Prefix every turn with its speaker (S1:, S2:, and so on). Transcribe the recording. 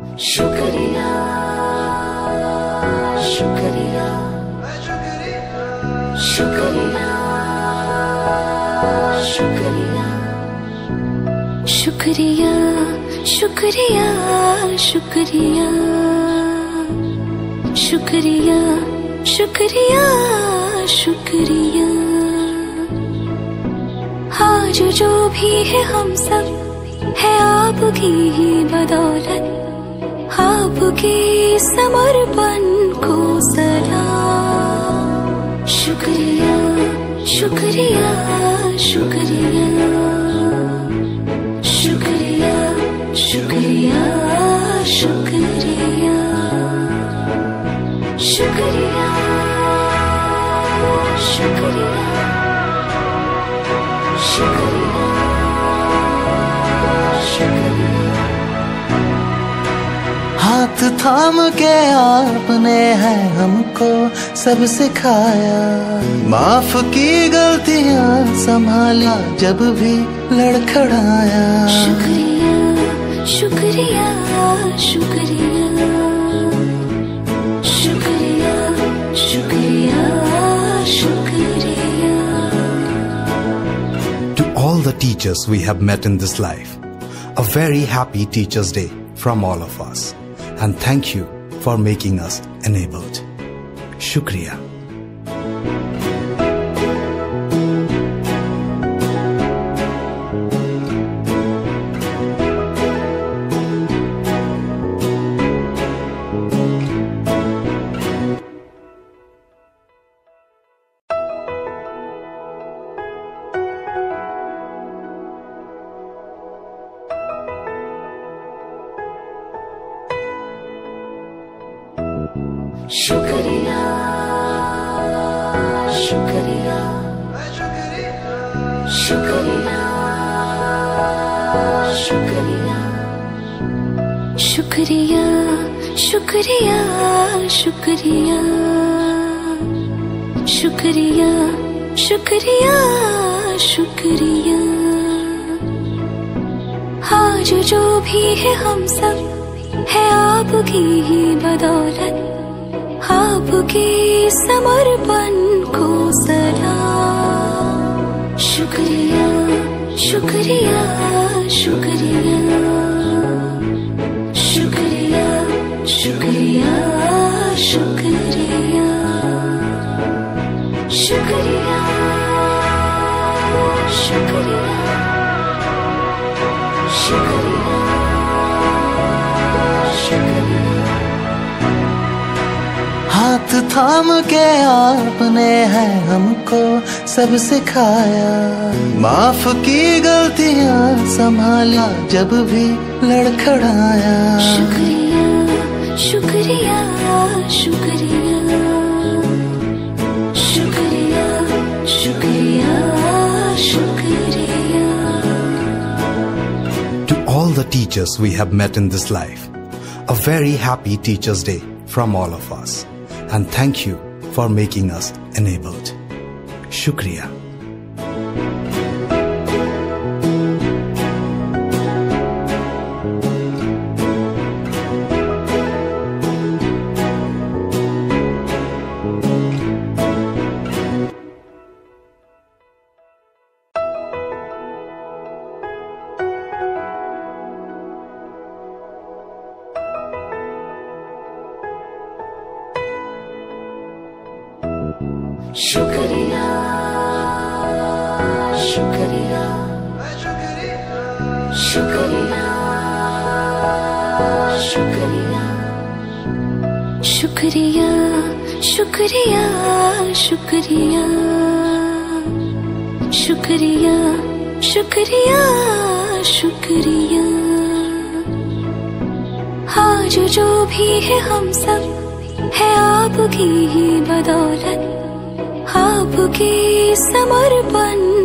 S1: शुक्रिया शुक्रिया शुक्रिया शुक्रिया शुक्रिया शुक्रिया शुक्रिया शुक्रिया शुक्रिया आज जो भी है हम सब, है आपकी ही बदौलत। आपके समर्पण को शुक्रिया शुक्रिया शुक्रिया शुक्रिया। शुक्रिया शुक्रिया शुक्रिया। शुक्रिया शुक्रिया। शुक्रिया।
S2: हाथ थाम के आपने है हमको सब सिखाया माफ़ की गलतियाँ संभाला जब भी लड़खड़ाया
S1: शुक्रिया शुक्रिया शुक्रिया शुक्रिया शुक्रिया शुक्रिया
S3: To all the teachers we have met in this life, a very happy Teachers' Day from all of us. And thank you for making us enabled. Shukriya.
S1: शुक्रिया शुक्रिया शुक्रिया शुक्रिया शुक्रिया शुक्रिया शुक्रिया शुक्रिया शुक्रिया शुक्रिया आज जो भी है हम सब है आपकी ही बदौलत आपके समर्पण को शुक्रिया शुक्रिया शुक्रिया शुक्रिया। शुक्रिया शुक्रिया शुक्रिया। शुक्रिया शुक्रिया। शुक्रिया।
S2: थाम के आपने है हमको सब सिखाया माफ की गलतियां संभाला जब भी लड़खड़ाया
S1: शुक्रिया शुक्रिया शुक्रिया शुक्रिया शुक्रिया शुक्रिया
S3: To all the teachers we have met in this life, a very happy Teachers' Day from all of us. And thank you for making us enabled. Shukriya.
S1: शुक्रिया शुक्रिया शुक्रिया शुक्रिया। शुक्रिया शुक्रिया शुक्रिया। शुक्रिया शुक्रिया शुक्रिया। आज जो भी है हम सब है आपकी ही बदौलत आपकी समर्पण।